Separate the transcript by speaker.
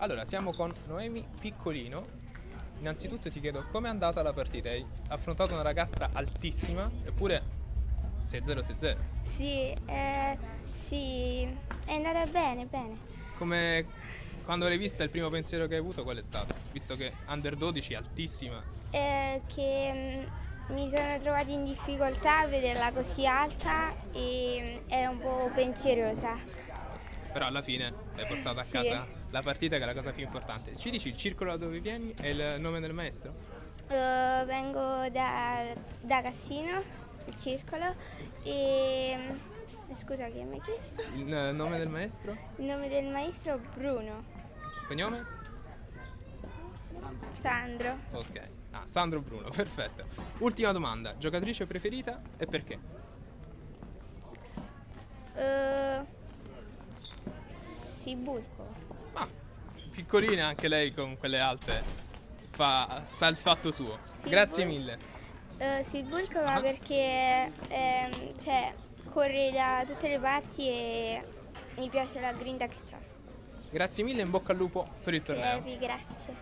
Speaker 1: Allora, siamo con Noemi Piccolino. Innanzitutto ti chiedo com'è andata la partita? Hai affrontato una ragazza altissima, eppure 6-0 6-0.
Speaker 2: Sì, eh, sì, è andata bene, bene.
Speaker 1: Come quando l'hai vista il primo pensiero che hai avuto qual è stato? Visto che under 12 altissima.
Speaker 2: Eh, che mm, mi sono trovata in difficoltà a vederla così alta e mm, era un po' pensierosa.
Speaker 1: Però alla fine hai portato a
Speaker 2: Sì.
Speaker 1: casa la partita che è la cosa più importante. Ci dici il circolo da dove vieni e il nome del maestro?
Speaker 2: Eh, vengo da, da Cassino, il circolo, e scusa che mi hai chiesto?
Speaker 1: Il eh, nome del maestro?
Speaker 2: Il nome del maestro Bruno,
Speaker 1: Cognome?
Speaker 2: Sandro.
Speaker 1: Ok. Ah, Sandro Bruno, perfetto. Ultima domanda, giocatrice preferita e perché?
Speaker 2: Sibulco.
Speaker 1: Ah, piccolina anche lei con quelle alte. Fa, sa il fatto suo.
Speaker 2: Sì,
Speaker 1: Grazie
Speaker 2: voi-
Speaker 1: mille.
Speaker 2: Eh, Sibulco va
Speaker 1: Ah.
Speaker 2: perché ehm, cioè, corre da tutte le parti e mi piace la grinta che ha.
Speaker 1: Grazie mille, in bocca al lupo per il torneo.
Speaker 2: grazie.